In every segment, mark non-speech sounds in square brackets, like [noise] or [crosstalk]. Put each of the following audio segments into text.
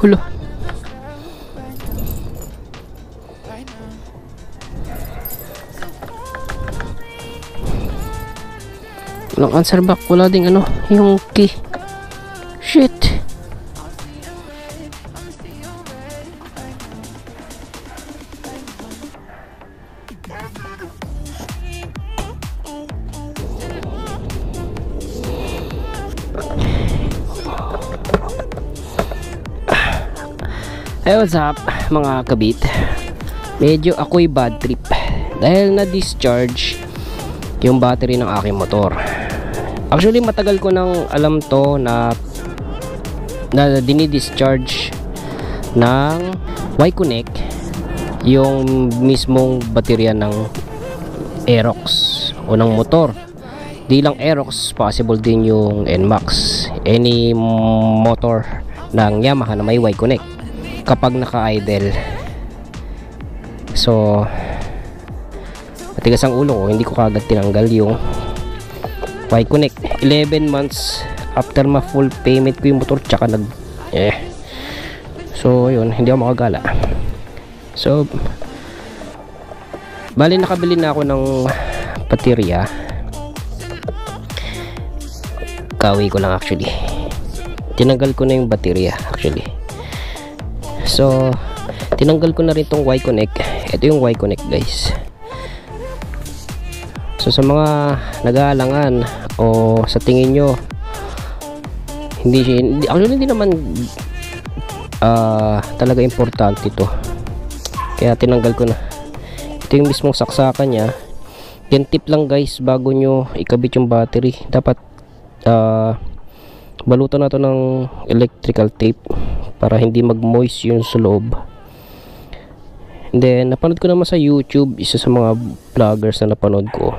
Hulo. Walang answer back. Wala ding ano, yung key. Shit. Hey, what's up mga kabit? Medyo ako'y bad trip dahil na-discharge yung battery ng aking motor. Actually, matagal ko nang alam to na na dinidischarge ng Y-Connect yung mismong baterya ng Aerox o ng motor. Di lang Aerox, possible din yung NMAX. Any motor ng Yamaha na may Y-Connect kapag naka-idle. So, matigas ang ulo ko, hindi ko kagad tinanggal yung Y-Connect. 11 months after ma full payment ko yung motor tsaka nag eh. So, yun, hindi ako makagala. So, bali nakabili na ako ng baterya. Kawi ko lang actually. Tinanggal ko na yung baterya actually. So, tinanggal ko na rin tong Y-Connect. Ito yung Y-Connect guys. So, sa mga nag-aalangan o sa tingin nyo, hindi, hindi actually hindi naman uh, talaga importante ito. Kaya tinanggal ko na. Ito yung mismong saksakan niya. Yan tip lang guys bago nyo ikabit yung battery. Dapat uh, balutan na to ng electrical tape para hindi mag-moist yung sa loob. Then, napanood ko naman sa YouTube, isa sa mga vloggers na napanood ko.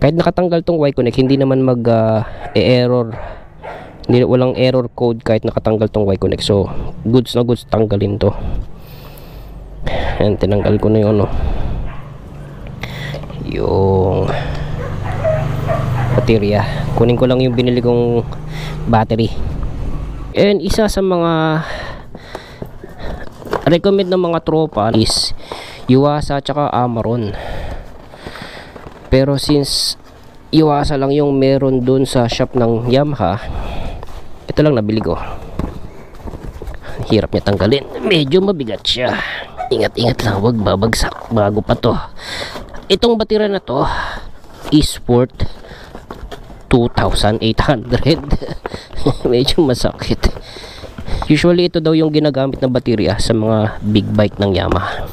Kahit nakatanggal tong Y-Connect, hindi naman mag-error. hindi walang error code kahit nakatanggal tong Y-Connect. So, goods na goods tanggalin to. Ayan, tinanggal ko na yung ano. Yung baterya. Kunin ko lang yung binili kong battery. And isa sa mga recommend ng mga tropa is Yuasa at Amaron. Pero since Yuasa lang yung meron dun sa shop ng Yamaha, ito lang nabili ko. Hirap niya tanggalin. Medyo mabigat siya. Ingat-ingat lang, wag babagsak bago pa to. Itong batira na to is worth 2,800 [laughs] medyo masakit usually ito daw yung ginagamit na baterya sa mga big bike ng Yamaha.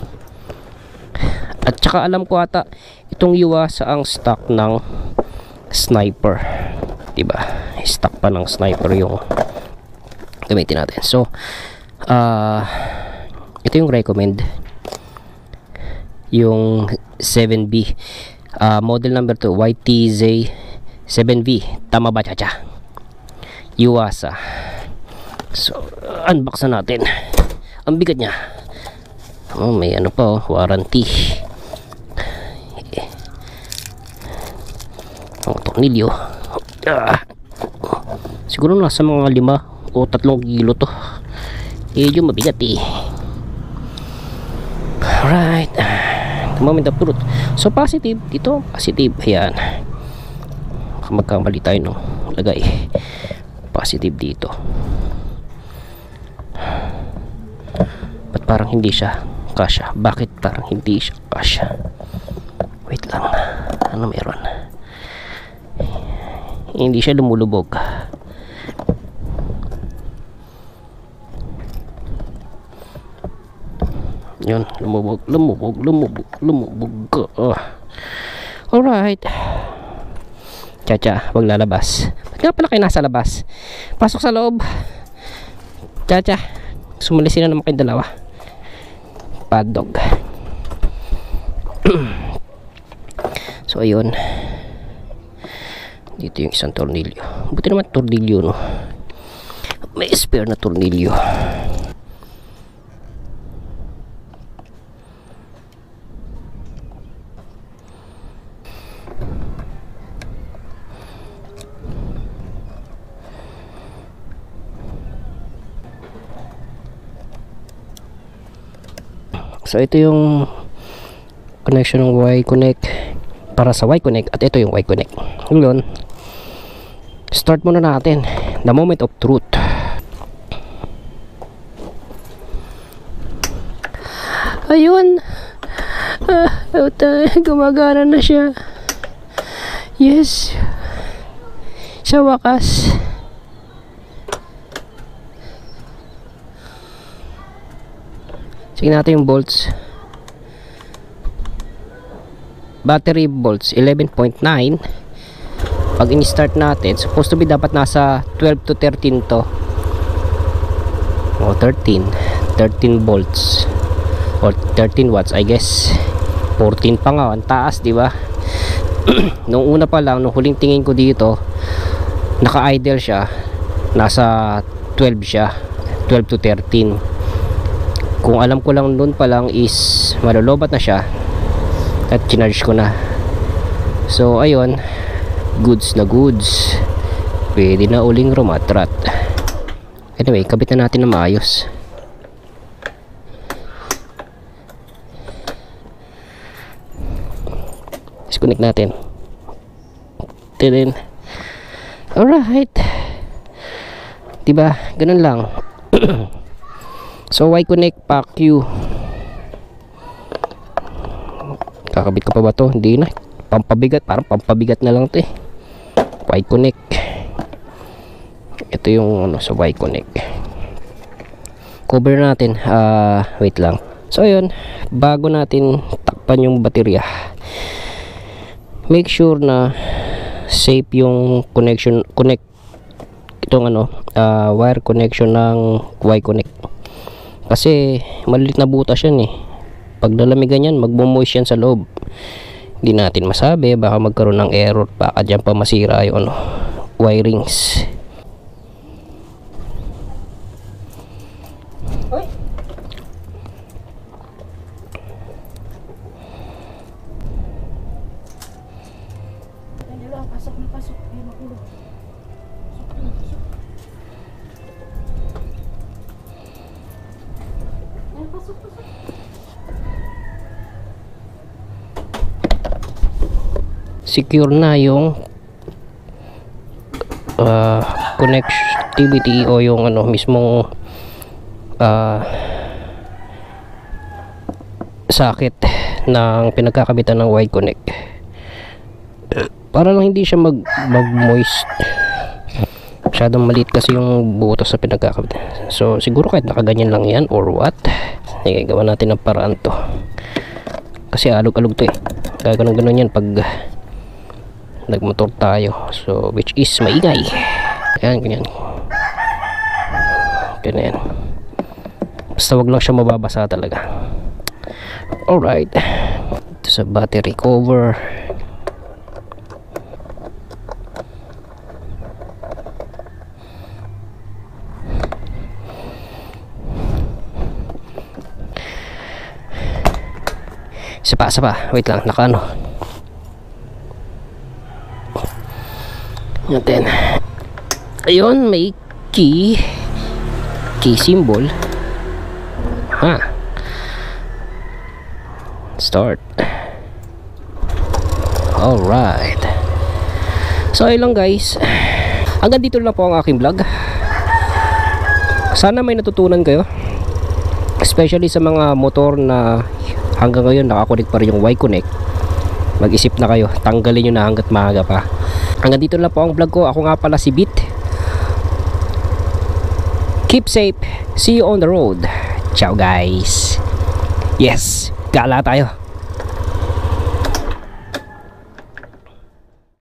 At saka alam ko ata itong Yuasa ang stock ng sniper. Diba? Stock pa ng sniper yung gamitin natin. So uh, ito yung recommend. Yung 7B uh, model number 2 YTZ 7V tama ba chacha? Yuasa so unbox na natin. Ang bigat niya. Oh, may ano pa oh, warranty. Ang tornilyo. Ah. siguro nasa mga lima o tatlong kilo to. Medyo mabigat eh. Alright. Moment of truth so positive. Dito positive. Ayan. Magkamali tayo no lagay. Positive dito ba't parang hindi siya kasya bakit parang hindi siya kasya wait lang ano meron hindi siya lumulubog yun lumubog lumubog lumubog lumubog uh. alright Chacha, wag lalabas. Ba't nga pala kayo nasa labas? Pasok sa loob. Chacha, sumalisin na naman kayong dalawa. Paddog. [clears throat] so, ayun. Dito yung isang tornilyo. Buti naman tornilyo, no? may spare na tornilyo. So ito yung connection ng Y-Connect para sa Y-Connect at ito yung Y-Connect. Ngayon, start muna natin the moment of truth. Ayun. Ah, gumagana na siya. Yes. Sa wakas. Sige natin yung volts. Battery volts 11.9. Pag in-start natin, supposed to be dapat nasa 12 to 13 to. O 13. 13 volts. Or 13 watts, I guess. 14 pa nga, ang taas, di ba? [clears throat] nung una pa lang, nung huling tingin ko dito, naka-idle siya. Nasa 12 siya. 12 to 13 kung alam ko lang noon pa lang is malolobat na siya at chinarge ko na. So ayun. Goods na goods. Pwede na uling rumatrat. Anyway kabit na natin na maayos. Disconnect natin. Din alright. Diba? Ganun lang [clears throat] So Y-Connect Pack Q Kakabit ko pa ba to? Hindi na. Pampabigat, parang pampabigat na lang to eh. Y-Connect Ito yung ano sa Y-Connect Cover natin. Uh, Wait lang. So ayun Bago natin takpan yung baterya Make sure na Safe yung connection Connect Itong ano uh, Wire connection ng Y-Connect kasi maliit na butas yan eh. Pag nalamigan yan magmumoist yan sa loob. Hindi natin masabi baka magkaroon ng error baka dyan pa masira yung ano, wirings secure na yung uh, connectivity o yung ano mismong uh, socket ng pinagkakabitan ng Y-Connect para lang hindi siya mag, mag moist masyadong maliit kasi yung butas sa pinagkakabitan. So siguro kahit nakaganyan lang yan or what sige gawa natin ng paraan to. Kasi alog-alog to eh. Gagawin ganun yan pag nagmotor tayo. So which is maingay. Ayan ganyan. Ganyan basta wag lang siya mababasa talaga. Alright. Ito sa battery cover. Isa pa isa pa. Wait lang. Naka ano natin ayun may key. Key symbol. Ha? Start. Alright. So ayun lang guys. Hanggang dito lang po ang aking vlog. Sana may natutunan kayo. Especially sa mga motor na hanggang ngayon nakakunik pa rin yung Y-Connect mag-isip na kayo. Tanggalin nyo na hanggat maaga pa. Hanggang dito lang po ang vlog ko. Ako nga pala si Beat. Keep safe. See you on the road. Ciao guys. Yes. Gala tayo